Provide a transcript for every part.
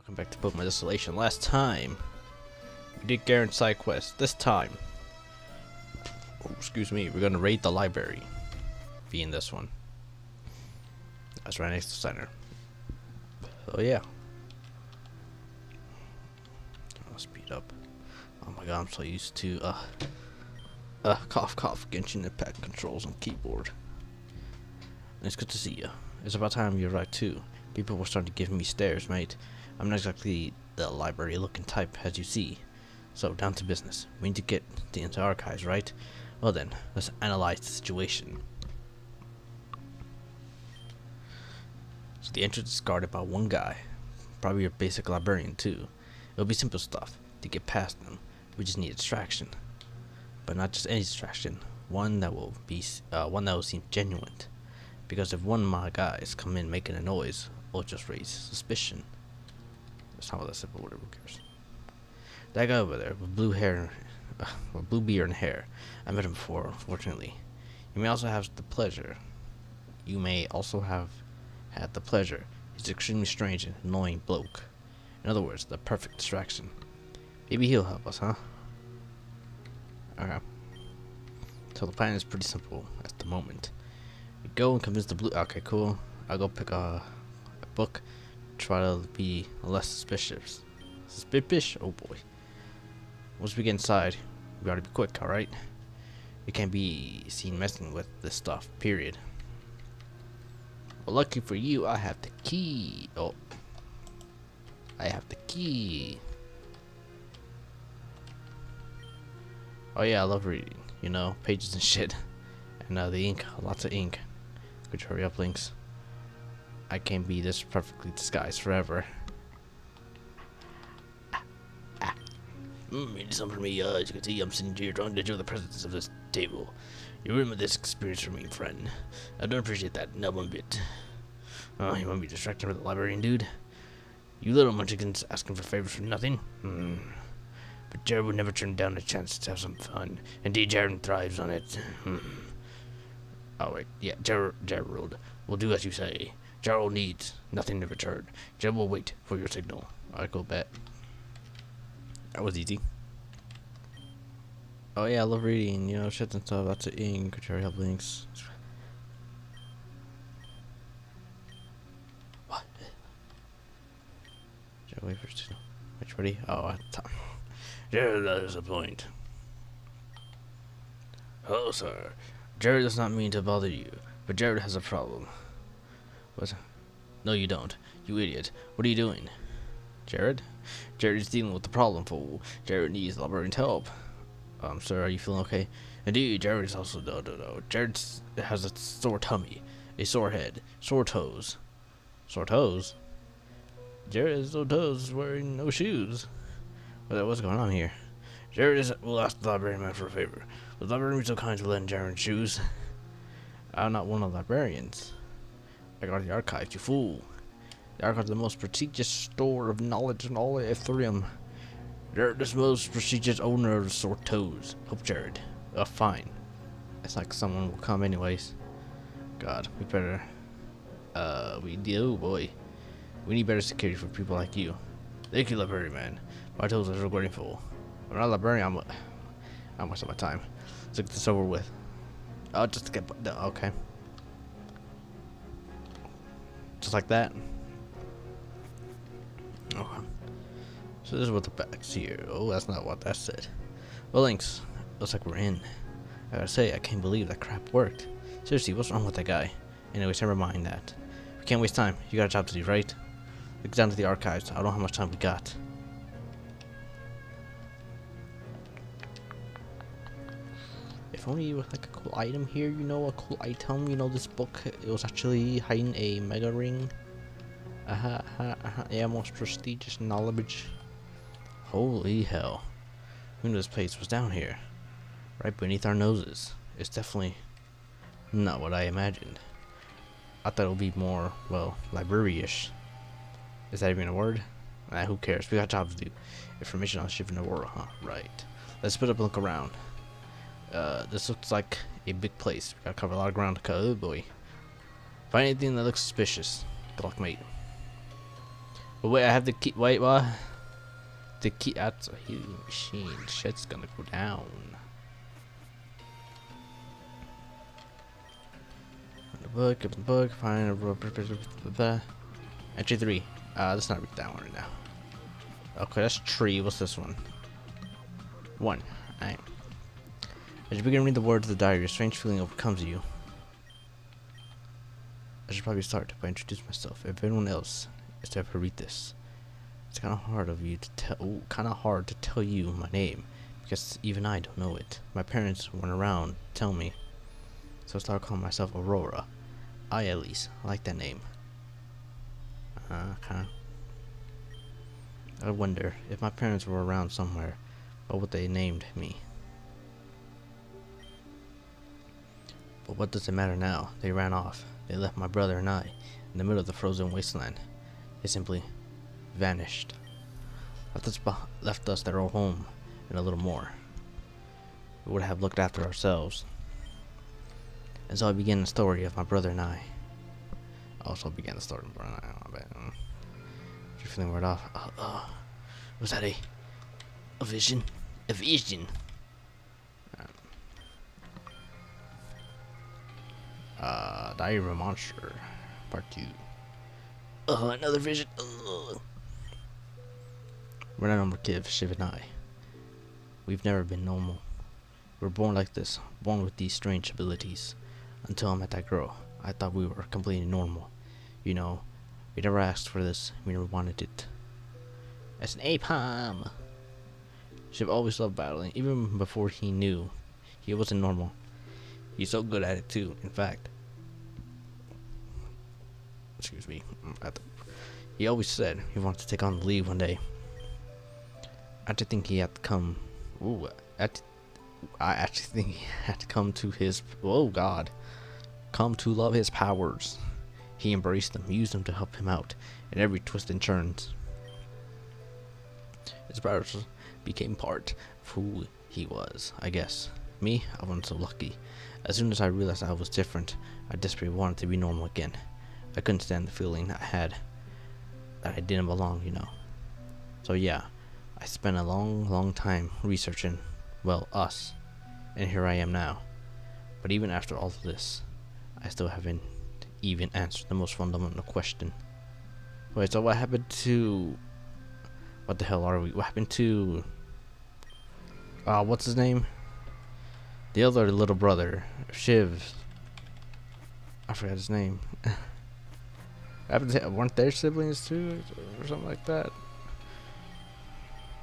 Welcome back to Pokemon Desolation. Last time, we did Garen side quest. This time, oh, excuse me, we're gonna raid the library. Being this one. That's right next to center. So yeah. I'll speed up. Oh my god, I'm so used to uh uh cough cough Genshin Impact controls on keyboard. It's good to see you. It's about time you arrived too. People were starting to give me stares, mate. I'm not exactly the library looking type, as you see. So, down to business. We need to get the into archives, right? Well then, let's analyze the situation. So the entrance is guarded by one guy. Probably your basic librarian too. It'll be simple stuff. To get past them, we just need distraction. But not just any distraction. One that will be, uh, one that will seem genuine. Because if one of my guys come in making a noise, it'll just raise suspicion. What I said, but whatever, who cares. That guy over there with blue hair, uh, with blue beard and hair. I met him before, unfortunately. You may also have the pleasure. You may also have had the pleasure. He's an extremely strange and annoying bloke. In other words, the perfect distraction. Maybe he'll help us, huh? Okay. So the plan is pretty simple at the moment. Go and convince the blue. Okay, cool. I'll go pick a, a book try to be less suspicious. Suspicious? Oh boy. Once we get inside, we gotta be quick, alright? We can't be seen messing with this stuff, period. Well, lucky for you, I have the key. Oh. I have the key. Oh yeah, I love reading. You know, pages and shit. And uh, the ink, lots of ink. Good hurry up, Lynx. I can't be this perfectly disguised forever. Ah, ah. You need something from me, uh, as you can see, I'm sitting here trying to enjoy the presence of this table. You remember this experience for me, friend. I don't appreciate that, not one bit. Oh, you want me distracted with the librarian dude? You little munchkins asking for favors for nothing? Hmm. But Jared would never turn down a chance to have some fun. Indeed, Jared thrives on it. Hmm. Oh, wait. Yeah, Jared, Gerald. We'll do as you say. Gerald needs nothing in return. Jim will wait for your signal. I go bet. That was easy. Oh yeah, I love reading, you know, shit and stuff. That's an ink, which help links. What? Should I wait for signal? Which ready? Oh, I thought. Jared, that is a point. Hello, sir. Jared does not mean to bother you, but Jared has a problem. What? No, you don't. You idiot. What are you doing? Jared? Jared is dealing with the problem, fool. Jared needs the librarian's help. Um, sir, are you feeling okay? Indeed, Jared is also no, no, no. Jared has a sore tummy, a sore head, sore toes. Sore toes? Jared has no toes, wearing no shoes. What, what's going on here? Jared is, will ask the librarian man for a favor. The librarian be so kind to lend Jared shoes? I'm not one of the librarians. I got the archives, you fool. The archives are the most prestigious store of knowledge in all of Ethereum. They're the most prestigious owner of toes. Hope Jared. Oh, fine. It's like someone will come anyways. God, we better... Uh, we do, oh boy. We need better security for people like you. Thank you, librarian man. My toes are so grateful. I'm not a librarian, I'm... A, I'm wasting my time. Let's get this over with. Oh, just to get... Okay. Just like that. Oh. So this is what the back's here. Oh, that's not what that said. Well, thanks. Looks like we're in. I gotta say, I can't believe that crap worked. Seriously, what's wrong with that guy? Anyways, never mind that. We can't waste time. You got a job to do, right? Look down to the archives. I don't know how much time we got. Only you like a cool item here, you know, a cool item. You know, this book, it was actually hiding a mega ring. Aha, aha, aha. Yeah, most prestigious knowledge. Holy hell. Who knew this place was down here? Right beneath our noses. It's definitely not what I imagined. I thought it would be more, well, library-ish. Is that even a word? Nah, who cares? We got jobs to do. Information on ship in Aurora, huh? Right. Let's put up and look around. Uh, this looks like a big place. We gotta cover a lot of ground. Oh boy. Find anything that looks suspicious. Good luck, mate. Oh, wait, I have the key. Wait, what? The key. That's a healing machine. Shit's gonna go down. The book, open the book, find a Entry 3. Uh, let's not read that one right now. Okay, that's tree. What's this one? One. Alright. As you begin reading the words of the diary, a strange feeling overcomes you. I should probably start by introducing myself. If anyone else is to ever read this, it's kind of hard of you to tell. Kind of hard to tell you my name because even I don't know it. My parents weren't around to tell me, so I started calling myself Aurora. I at least I like that name. Uh, kind of. I wonder if my parents were around somewhere, what would they named me? But what does it matter now? They ran off. They left my brother and I in the middle of the frozen wasteland. They simply vanished. Left us, left us their old home and a little more. We would have looked after ourselves. And so I began the story of my brother and I. Also began the story of my brother and I. Bet. Um, you're feeling right off. Uh, uh, was that a a vision? A vision. Uh, Diary of a Monster, Part 2. Uh, another vision. Uh. We're not normal kids, Shiv and I. We've never been normal. We're born like this, born with these strange abilities. Until I met that girl, I thought we were completely normal. You know, we never asked for this, we never wanted it. As an APOM! Shiv always loved battling, even before he knew he wasn't normal. He's so good at it too. In fact, excuse me, he always said he wanted to take on the league one day. I just think he had to come. Ooh, I, I actually think he had to come to his. Oh God, come to love his powers. He embraced them, used them to help him out in every twist and turns. His powers became part of who he was, I guess. Me, I wasn't so lucky. As soon as I realized I was different, I desperately wanted to be normal again. I couldn't stand the feeling I had that I didn't belong, you know. So yeah, I spent a long, long time researching, well, us, and here I am now. But even after all of this, I still haven't even answered the most fundamental question. Wait, so what happened to... What the hell are we? What happened to... Uh, what's his name? The other little brother, Shiv. I forgot his name. weren't their siblings too, or something like that?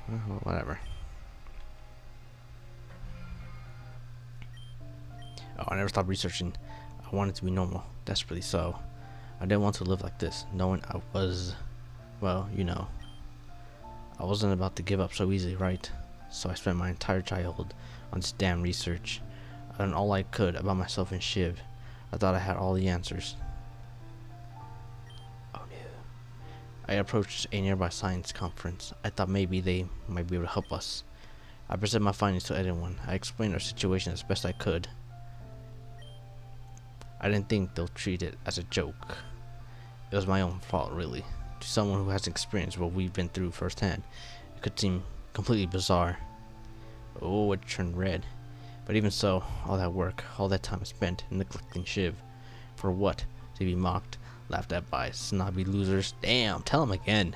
Well, whatever. Oh, I never stopped researching. I wanted to be normal, desperately so. I didn't want to live like this, knowing I was, well, you know. I wasn't about to give up so easily, right? So I spent my entire childhood on this damn research. I learned all I could about myself and Shiv. I thought I had all the answers. Oh no. I approached a nearby science conference. I thought maybe they might be able to help us. I presented my findings to everyone. I explained our situation as best I could. I didn't think they'll treat it as a joke. It was my own fault, really. To someone who hasn't experienced what we've been through firsthand, it could seem completely bizarre. Oh, it turned red. But even so, all that work, all that time spent in the neglecting Shiv, for what? To be mocked, laughed at by snobby losers? Damn, tell them again.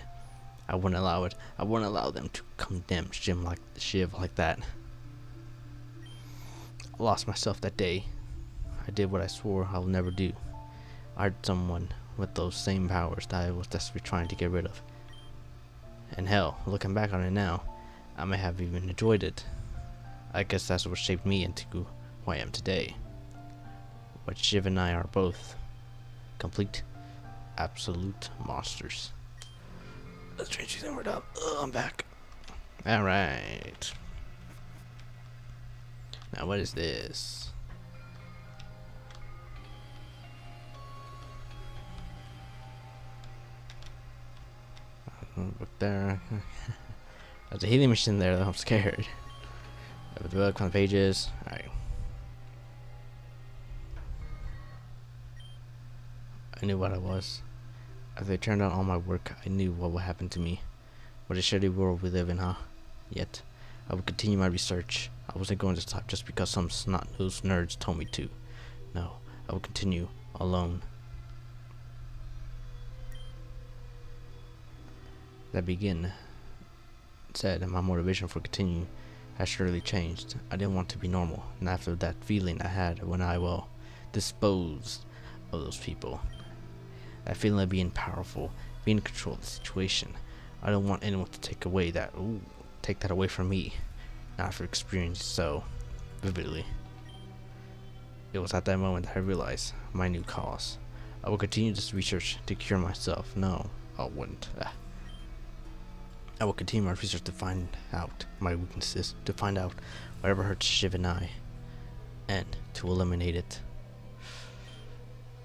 I wouldn't allow it. I wouldn't allow them to condemn Shiv like Shiv like that. I lost myself that day. I did what I swore I will never do. I hurt someone with those same powers that I was desperately trying to get rid of. And hell, looking back on it now, I may have even enjoyed it. I guess that's what shaped me into who I am today. But Shiv and I are both complete, absolute monsters. Let's change the word up. I'm back. Alright. Now what is this? Look there. There's a healing machine there though, I'm scared. Have the book pages. Alright. I knew what I was. As I turned on all my work, I knew what would happen to me. What a shitty world we live in, huh? Yet, I would continue my research. I wasn't going to stop just because some snot-nosed nerds told me to. No, I would continue alone. That begin said, my motivation for continuing has surely changed. I didn't want to be normal, and after that feeling I had when I, well, disposed of those people. That feeling of being powerful, being in control of the situation. I don't want anyone to take away that, ooh, take that away from me. Not after experiencing so vividly. It was at that moment that I realized my new cause. I will continue this research to cure myself. No, I wouldn't. Ah. I will continue my research to find out my weaknesses, to find out whatever hurts Shiv and I, and to eliminate it.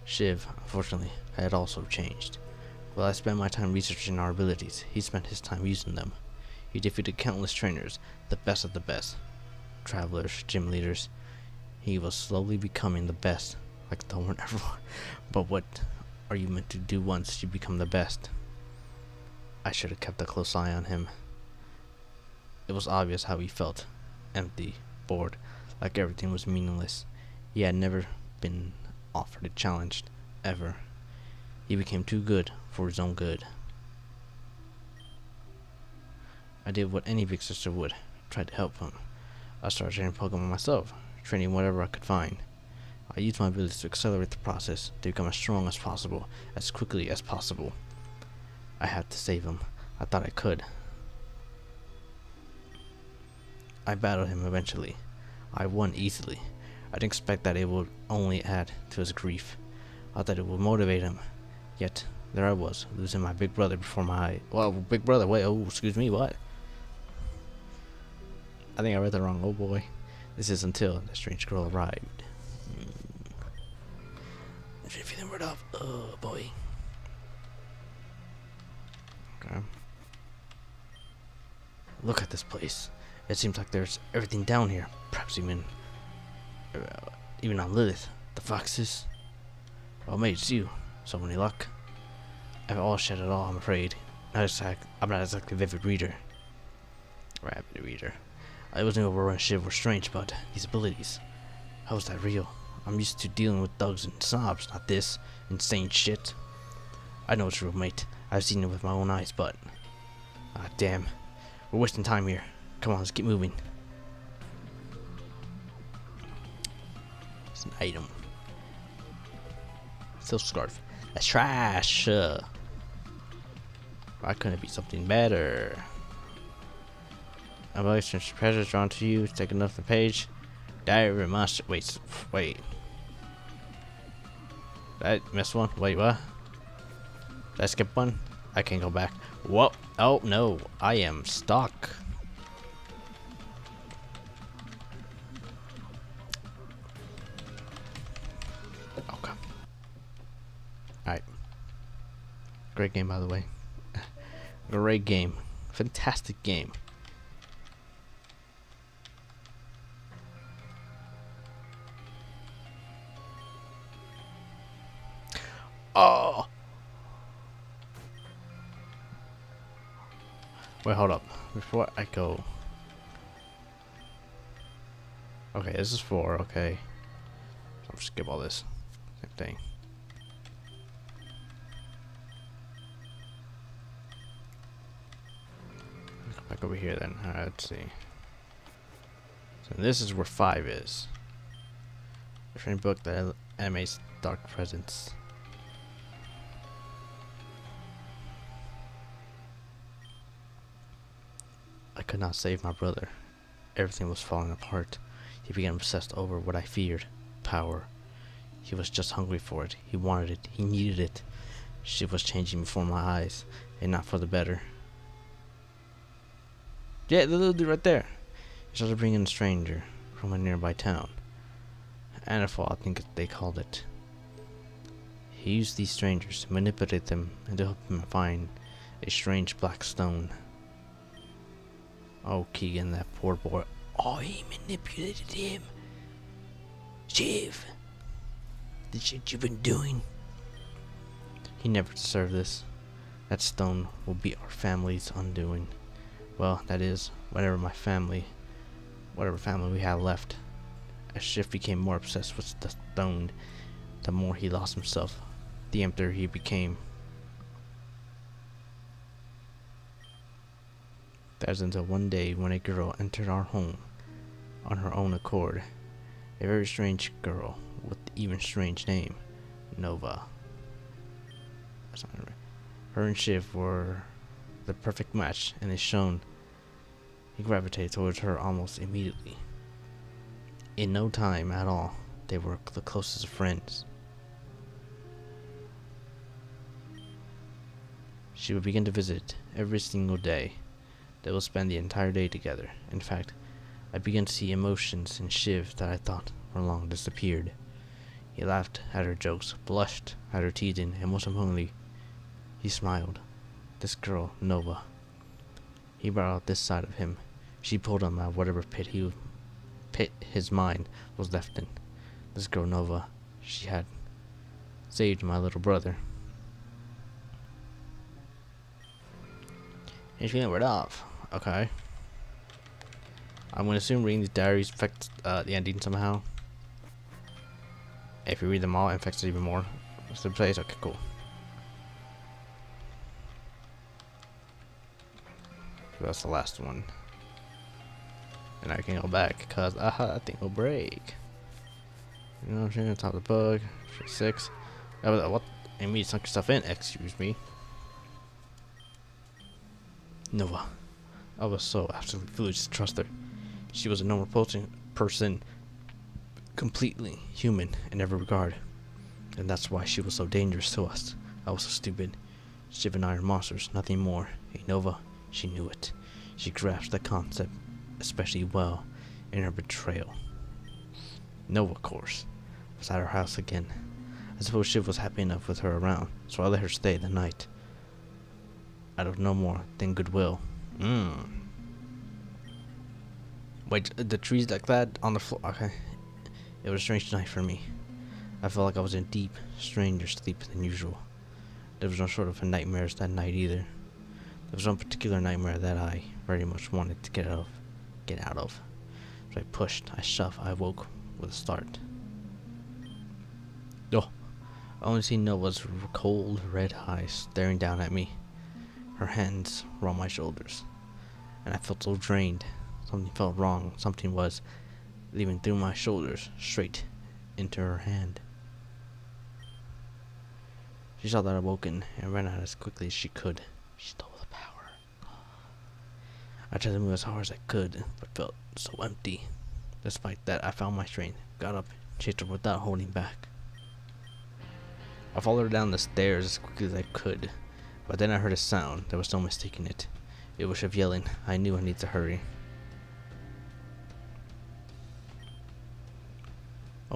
Shiv, unfortunately, had also changed. While I spent my time researching our abilities, he spent his time using them. He defeated countless trainers, the best of the best, travelers, gym leaders. He was slowly becoming the best, like the one everyone. But what are you meant to do once you become the best? I should have kept a close eye on him. It was obvious how he felt. Empty, bored, like everything was meaningless. He had never been offered a challenge, ever. He became too good for his own good. I did what any big sister would, tried to help him. I started training Pokemon myself, training whatever I could find. I used my abilities to accelerate the process, to become as strong as possible, as quickly as possible. I had to save him. I thought I could. I battled him eventually. I won easily. I didn't expect that it would only add to his grief. I thought it would motivate him. Yet, there I was, losing my big brother before my. Well, big brother, wait, oh, excuse me, what? I think I read that wrong, oh boy. This is until the strange girl arrived. Mm. If you're feeling rid of, oh boy. Look at this place. It seems like there's everything down here. Perhaps even, uh, even on Lilith. The foxes. Well, maybe it's you. So many luck. I've all shed it all, I'm afraid. Not exact, I'm not exactly a vivid reader. Rapid reader. I wasn't over when shit were strange, but these abilities. How is that real? I'm used to dealing with thugs and snobs, not this insane shit. I know it's real, mate. I've seen it with my own eyes, but... Ah, damn. We're wasting time here. Come on, let's get moving. It's an item. Silk scarf. That's trash. Uh, why couldn't it be something better? About strange treasures drawn to you. Take enough the page. Diary monster. Wait, wait. Did I miss one? Wait, what? Did I skip one? I can't go back. Whoa. Oh, no. I am stuck. Okay. Alright. Great game, by the way. Great game. Fantastic game. This is four, okay. I'll just skip all this. Same thing. Go back over here then. Alright, let's see. So this is where five is. Training book, the anime's Dark Presence. I could not save my brother. Everything was falling apart. He began obsessed over what I feared power. He was just hungry for it. He wanted it. He needed it. Shit was changing before my eyes, and not for the better. Yeah, the little dude right there. He started bringing a stranger from a nearby town. Anifal, I think they called it. He used these strangers, manipulated them, and to help him find a strange black stone. Oh, Keegan, that poor boy. He manipulated him. Shiv, the shit you've been doing. He never deserved this. That stone will be our family's undoing. Well, that is, whatever my family, whatever family we have left. As Shiv became more obsessed with the stone, the more he lost himself, the emptier he became. That was until one day when a girl entered our home on her own accord. A very strange girl with even strange name, Nova. Her and Shiv were the perfect match, and it shone. He gravitated towards her almost immediately. In no time at all, they were the closest of friends. She would begin to visit every single day. They will spend the entire day together. In fact, I began to see emotions in Shiv that I thought were long disappeared. He laughed at her jokes, blushed at her teasing, and most importantly, he smiled. This girl, Nova. He brought out this side of him. She pulled him out of whatever pit he pit his mind was left in. This girl, Nova, she had saved my little brother. He's feeling rid off. Okay. I'm going to assume reading these diaries affects uh, the ending somehow. If you read them all, it affects it even more. The place? Okay, cool. That's the last one. And I can go back because aha, think thing will break. You know what I'm saying? Top the bug. Six. Oh, what? I mean, sunk stuff in. Excuse me. Nova. I was so absolutely foolish to trust her. She was a normal person, completely human in every regard. And that's why she was so dangerous to us. I was so stupid. Shiv and I are monsters, nothing more. Nova, she knew it. She grasped the concept especially well in her betrayal. Nova, of course, was at her house again. I suppose Shiv was happy enough with her around, so I let her stay the night. Out of no more than goodwill. Mmm. Wait, the trees like that on the floor. Okay. It was a strange night for me. I felt like I was in deep, stranger sleep than usual. There was no sort of a nightmares that night either. There was one particular nightmare that I very much wanted to get out of. Get out of. So I pushed, I shoved, I woke with a start. Oh, I only see Nova's cold red eyes staring down at me. Her hands were on my shoulders, and I felt so drained. Something felt wrong. Something was leaving through my shoulders straight into her hand. She saw that I woken and ran out as quickly as she could. She stole the power. I tried to move as hard as I could, but felt so empty. Despite that, I found my strength, got up, chased her without holding back. I followed her down the stairs as quickly as I could, but then I heard a sound. There was no mistaking it. It was Shiv yelling. I knew I needed to hurry.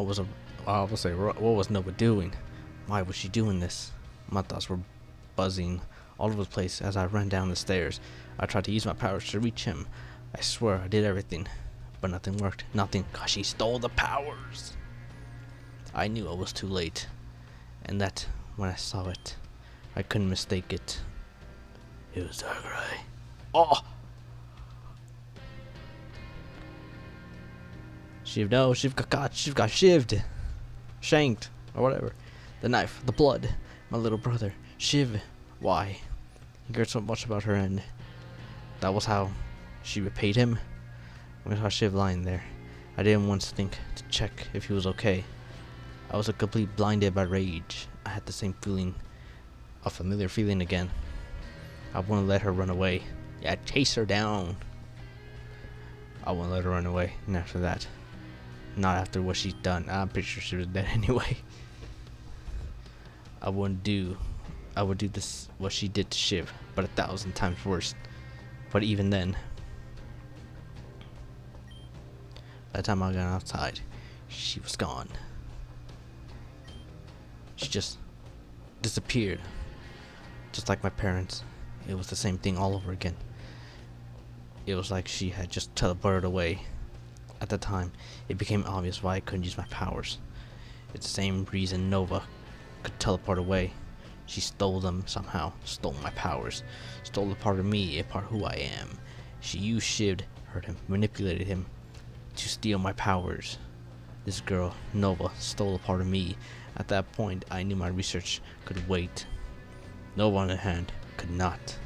What was a, I will say, what was Nova doing? Why was she doing this? My thoughts were buzzing all over the place as I ran down the stairs. I tried to use my powers to reach him. I swear I did everything, but nothing worked. Nothing, cause she stole the powers. I knew I was too late, and that when I saw it, I couldn't mistake it. It was Darkrai. Oh! Shiv, no, oh, Shiv got caught, Shiv got shivved. Shanked, or whatever. The knife, the blood, my little brother, Shiv. Why? He cared so much about her and that was how she repaid him. I saw Shiv lying there. I didn't once think to check if he was okay. I was a complete blinded by rage. I had the same feeling, a familiar feeling again. I wouldn't let her run away. Yeah, chase her down. I wouldn't let her run away. And after that, not after what she's done. I'm pretty sure she was dead anyway. I wouldn't do, I would do this what she did to Shiv, but a thousand times worse. But even then, by the time I got outside, she was gone. She just disappeared. Just like my parents. It was the same thing all over again. It was like she had just teleported away. At the time, it became obvious why I couldn't use my powers. It's the same reason Nova could teleport away. She stole them somehow, stole my powers, stole a part of me, a part of who I am. She used Shiv, hurt him, manipulated him to steal my powers. This girl, Nova, stole a part of me. At that point, I knew my research could wait. Nova, on the hand, could not.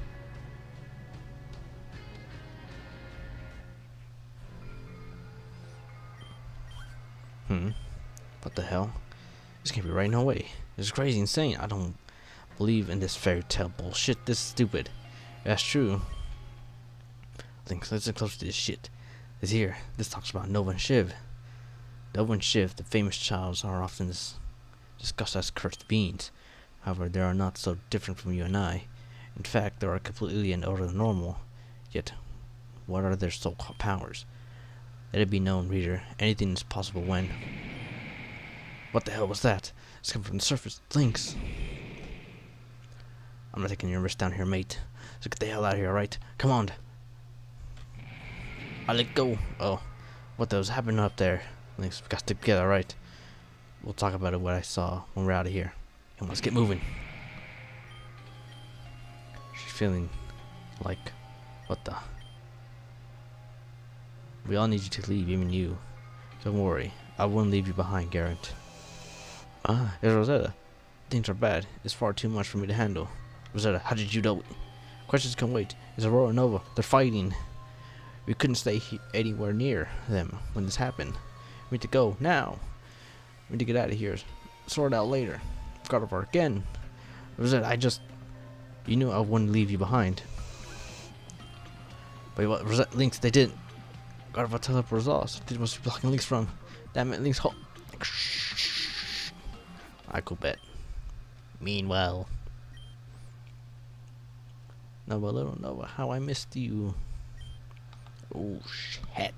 Hmm. What the hell? This can't be right, no way. This is crazy insane. I don't believe in this fairy tale bullshit. This is stupid. That's true. Think let's get close to this shit. This here. This talks about Nova and Shiv. Nova and Shiv, the famous childs, are often discussed as cursed beings. However, they are not so different from you and I. In fact, they are completely and utterly normal. Yet, what are their so-called powers? Let it be known, reader, anything is possible when... What the hell was that? It's coming from the surface. Lynx. I'm not taking your risk down here, mate. So get the hell out of here, alright? Come on. I let go. Oh, what the was happening up there? Lynx, we got to stick together, right? We'll talk about it, what I saw when we're out of here. On, let's get moving. She's feeling like, what the? We all need you to leave, even you. Don't worry, I won't leave you behind, Garrett. Ah, it's Rosetta. Things are bad. It's far too much for me to handle. Rosetta, how did you know? Questions can wait. It's Aurora Nova. They're fighting. We couldn't stay anywhere near them when this happened. We need to go now. We need to get out of here. Sort out later. God of War again. Rosetta, I just... You knew I wouldn't leave you behind. But what? Rosetta Lynx, they didn't. Of War teleports us. They must be blocking Lynx from. Damn it, Lynx. Ho I could bet. Meanwhile. Nova, little Nova, how I missed you. Oh, shit.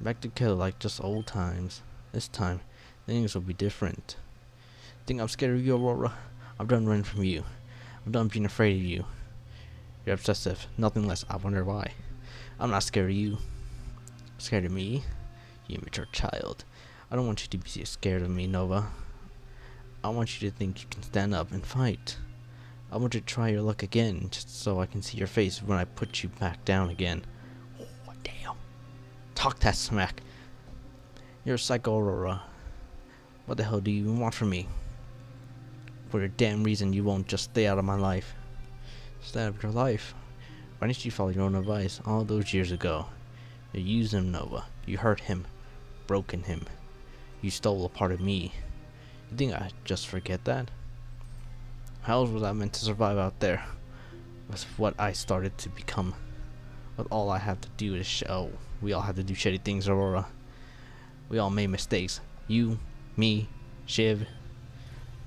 Back together like just old times. This time, things will be different. Think I'm scared of you, Aurora? I'm done running from you. I'm done being afraid of you. You're obsessive. Nothing less. I wonder why. I'm not scared of you. Scared of me? You immature child. I don't want you to be scared of me, Nova. I want you to think you can stand up and fight. I want you to try your luck again, just so I can see your face when I put you back down again. Oh, damn. Talk that smack. You're a psycho Aurora. What the hell do you even want from me? For a damn reason you won't just stay out of my life. Stay out of your life? Why didn't you follow your own advice all those years ago? You used him, Nova. You hurt him. Broken him. You stole a part of me. You think I just forget that? How else was I meant to survive out there? Was what I started to become. But all I have to do is show. Oh, we all have to do shitty things, Aurora. We all made mistakes. You, me, Shiv.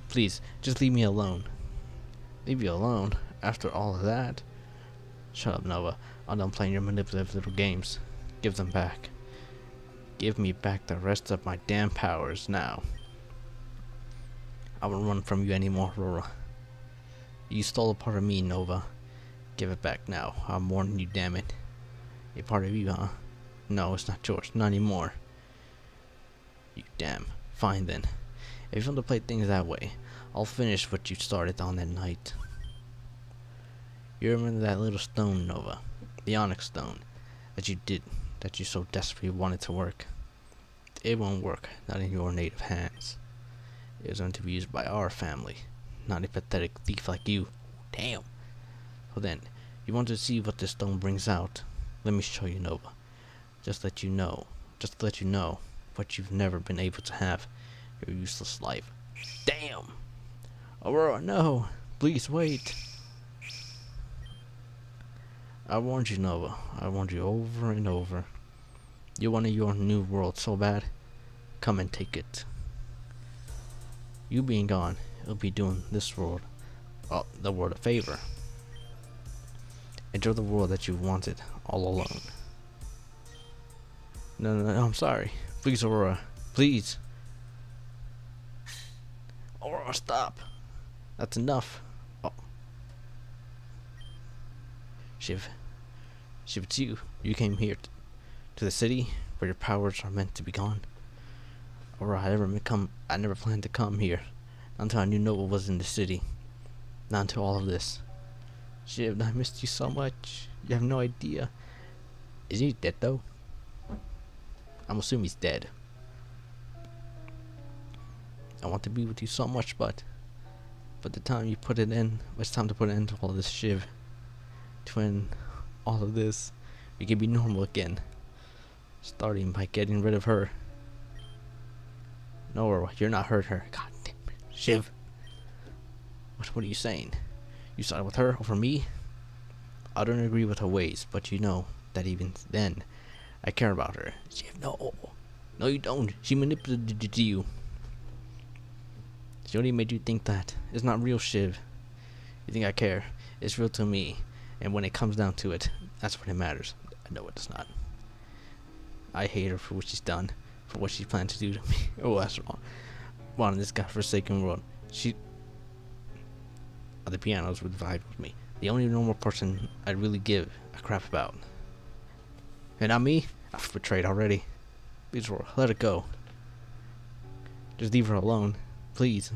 Please, just leave me alone. Leave you alone? After all of that? Shut up, Nova. I'm done playing your manipulative little games. Give them back. Give me back the rest of my damn powers now. I won't run from you anymore, Aurora. You stole a part of me, Nova. Give it back now. I'm warning you, damn it. A part of you, huh? No, it's not yours. Not anymore. You damn. Fine then. If you want to play things that way, I'll finish what you started on that night. You remember that little stone, Nova? The onyx stone. That you did. That you so desperately wanted to work. It won't work. Not in your native hands. It was going to be used by our family, not a pathetic thief like you. Damn. Well then, you want to see what this stone brings out? Let me show you Nova. Just let you know, just let you know what you've never been able to have. Your useless life. Damn! Aurora, no! Please wait! I warned you, Nova. I warned you over and over. You wanted your new world so bad? Come and take it. You being gone, it'll be doing this world, uh, the world a favor. Enjoy the world that you wanted, all alone. No, no, no, I'm sorry. Please, Aurora. Please. Aurora, stop. That's enough. Oh. Shiv. Shiv, it's you. You came here to the city where your powers are meant to be gone. Or I never come I never planned to come here until I knew Nova was in the city. Not until all of this. Shiv, I missed you so much. You have no idea. Is he dead though? I'm assuming he's dead. I want to be with you so much, but but the time you put it in, it's time to put an end to all this Shiv. To all of this, we can be normal again. Starting by getting rid of her. No, you're not hurt her. God damn it. Shiv. What, what are you saying? You side with her over me? I don't agree with her ways, but you know that even then, I care about her. Shiv, no. No, you don't. She manipulated you. She only made you think that. It's not real, Shiv. You think I care? It's real to me. And when it comes down to it, that's when it matters. I know does not. I hate her for what she's done, for what she planned to do to me. oh, that's wrong. Well, in this godforsaken world, she. The pianos would vibe with me. The only normal person I'd really give a crap about. And not me. I've betrayed already. Please, let it go. Just leave her alone. Please.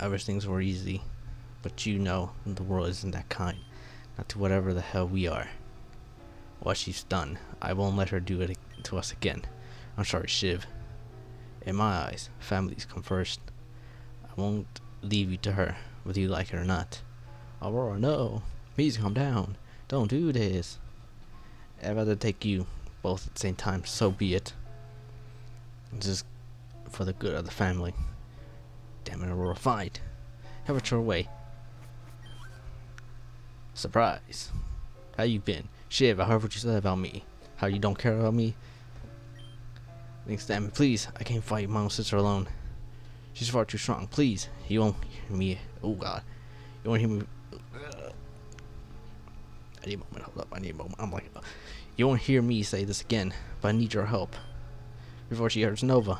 I wish things were easy, but you know the world isn't that kind. Not to whatever the hell we are. What she's done, I won't let her do it to us again. I'm sorry, Shiv. In my eyes, families come first. I won't leave you to her, whether you like it or not. Aurora, no. Please calm down. Don't do this. I'd rather take you both at the same time, so be it. Just for the good of the family. Damn it, Aurora, fight. Have it your way. Surprise. How you been? Shiv, I heard what you said about me. How you don't care about me? Thanks, damn it. Please, I can't fight my own sister alone. She's far too strong. Please, you won't hear me. Oh, God. You won't hear me. I need a moment. Hold up. I need a moment. I'm like, you won't hear me say this again, but I need your help. Before she hurts Nova.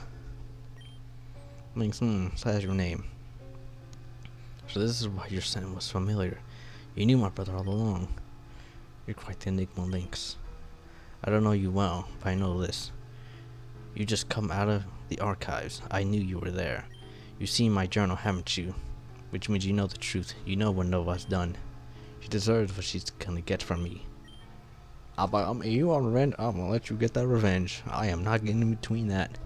Lynx, hmm, so that's your name. So this is why your scent was familiar. You knew my brother all along. You're quite the enigma, Lynx. I don't know you well, but I know this. You just come out of the archives. I knew you were there. You've seen my journal, haven't you? Which means you know the truth. You know what Nova's done. She deserves what she's gonna get from me. Ah, I'm, um, I'm you on revenge. I'm gonna let you get that revenge. I am not getting in between that.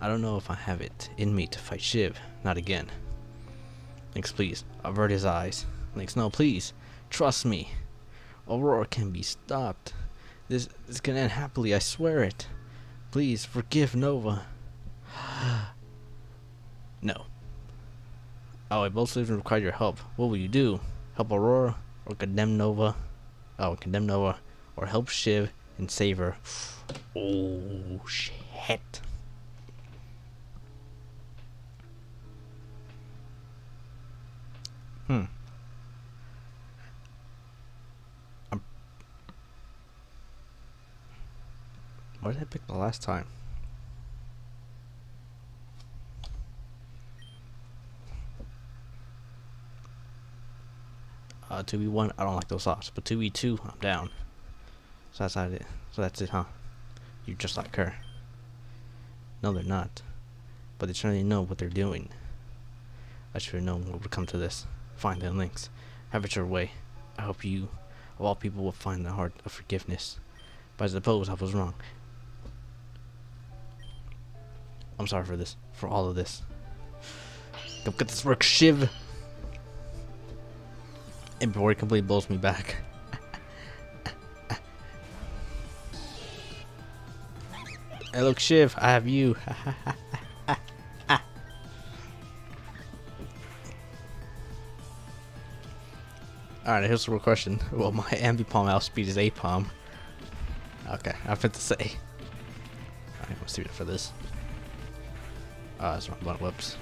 I don't know if I have it in me to fight Shiv. Not again. Lynx, please. Avert his eyes. No, please. Trust me. Aurora can be stopped. This, this can end happily, I swear it. Please, forgive Nova. no. Oh, I both even require your help. What will you do? Help Aurora? Or condemn Nova? Oh, condemn Nova. Or help Shiv and save her. Oh, shit. Hmm. Why did I pick the last time? Uh, 2v1, I don't like those slots, but 2v2, I'm down. So that's it. So that's it, huh? You just like her. No, they're not. But they certainly know what they're doing. I should have known what would come to this find the links. Have it your way. I hope you, of all people, will find the heart of forgiveness. But I suppose I was wrong. I'm sorry for this, for all of this. Don't get this work, Shiv! And before he completely blows me back. hey look, Shiv, I have you. Alright, here's the real question. Well, my Ambipom outspeed is A palm. Okay, I have to say. Alright, do it for this. Ah, uh, that's wrong button. Whoops.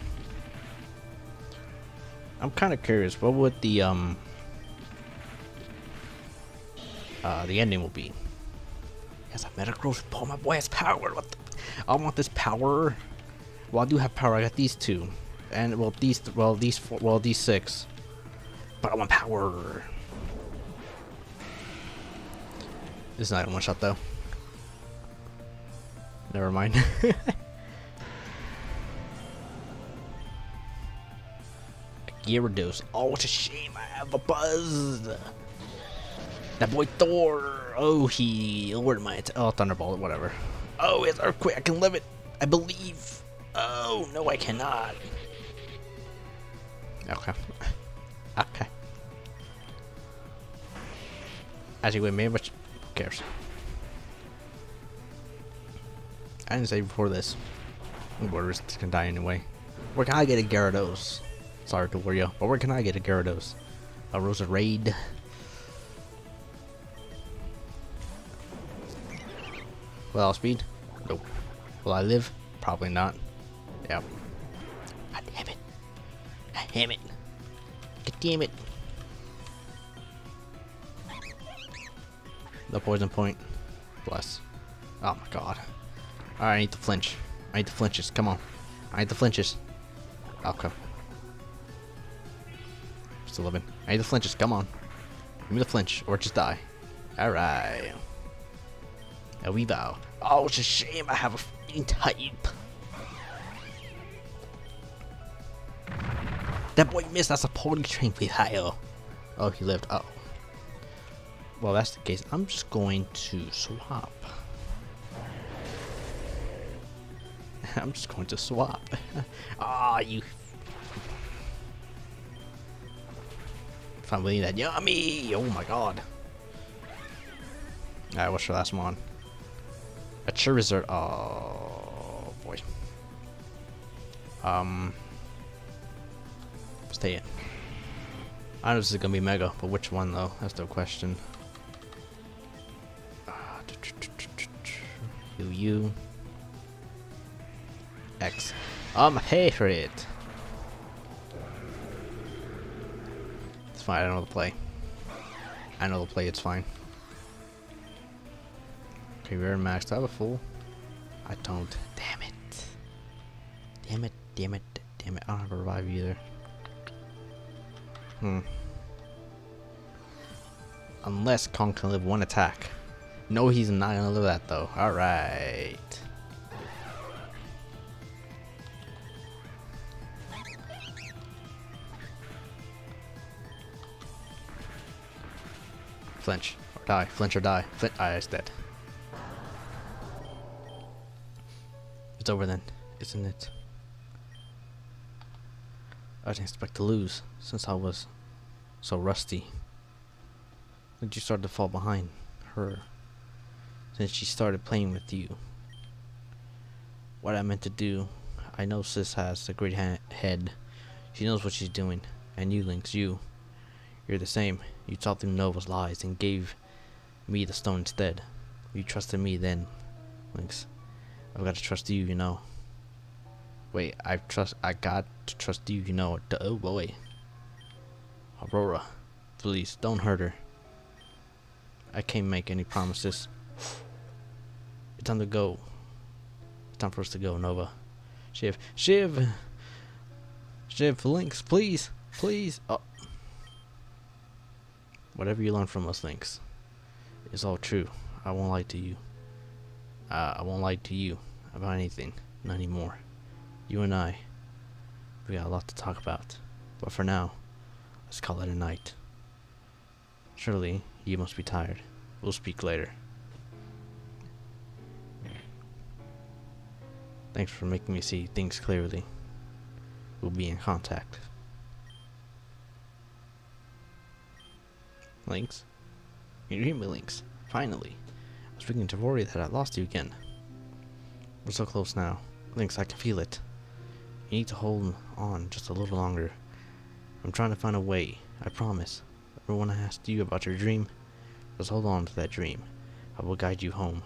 I'm kind of curious. What would the um uh the ending will be? Yes, I met a growth Paul. My boy has power. What? The, I want this power. Well, I do have power. I got these two, and well, these well these four, well these six. But I want power. This is not a one shot though. Never mind. Gyarados. Oh, it's a shame I have a buzz. That boy Thor. Oh, he lowered my oh Thunderbolt, whatever. Oh, it's Earthquake. I can live it. I believe. Oh no, I cannot. Okay. Okay. Actually, maybe much. Who cares? I didn't say before this. Borders can die anyway. Where can I get a Gyarados? Sorry you, but where can I get a Gyarados? A Roserade? Will I speed? Nope. Will I live? Probably not. Yep. God damn it. God damn it. God damn it. The poison point. Bless. Oh my god. Alright, I need to flinch. I need the flinches. Come on. I need the flinches. Okay. Still living. I need the flinches. Come on. Give me the flinch or just die. Alright. A we bow. Oh, it's a shame I have a f***ing type. That boy missed. That's a pony train higher. Oh, he lived. Oh. Well, that's the case. I'm just going to swap. I'm just going to swap. Ah, oh, you. Finally, that yummy! Oh my god. Alright, what's your last one? A Charizard. Oh boy. Um. Stay in. I know this is gonna be Mega, but which one though? That's the question. You, you. X. I'm here it. Fine, I know the play. I know the play, it's fine. Okay, we're maxed. I have a full. I don't. Damn it. Damn it, damn it, damn it. I don't have a revive either. Hmm. Unless Kong can live one attack. No, he's not gonna live that though. Alright. Flinch or die. Flinch or die. Flint. Ah, it's dead. It's over then, isn't it? I didn't expect to lose since I was so rusty. When you started to fall behind her since she started playing with you. What I meant to do, I know Sis has a great head. She knows what she's doing. And you, Lynx, you. You're the same. You told them Nova's lies and gave me the stone instead. You trusted me then, Lynx. I've got to trust you, you know. Wait, I've trust. I got to trust you, you know. Oh boy, Aurora, please don't hurt her. I can't make any promises. It's time to go. It's time for us to go, Nova. Shiv, Shiv, Shiv, Lynx, please, please. Oh. Whatever you learn from us, Lynx, is all true. I won't lie to you. Uh, I won't lie to you about anything. Not anymore. You and I, we got a lot to talk about. But for now, let's call it a night. Surely, you must be tired. We'll speak later. Thanks for making me see things clearly. We'll be in contact. Lynx? You hear me, Lynx? Finally. I was beginning to worry that I lost you again. We're so close now. Lynx, I can feel it. You need to hold on just a little longer. I'm trying to find a way, I promise. Everyone asked you about your dream, just hold on to that dream. I will guide you home.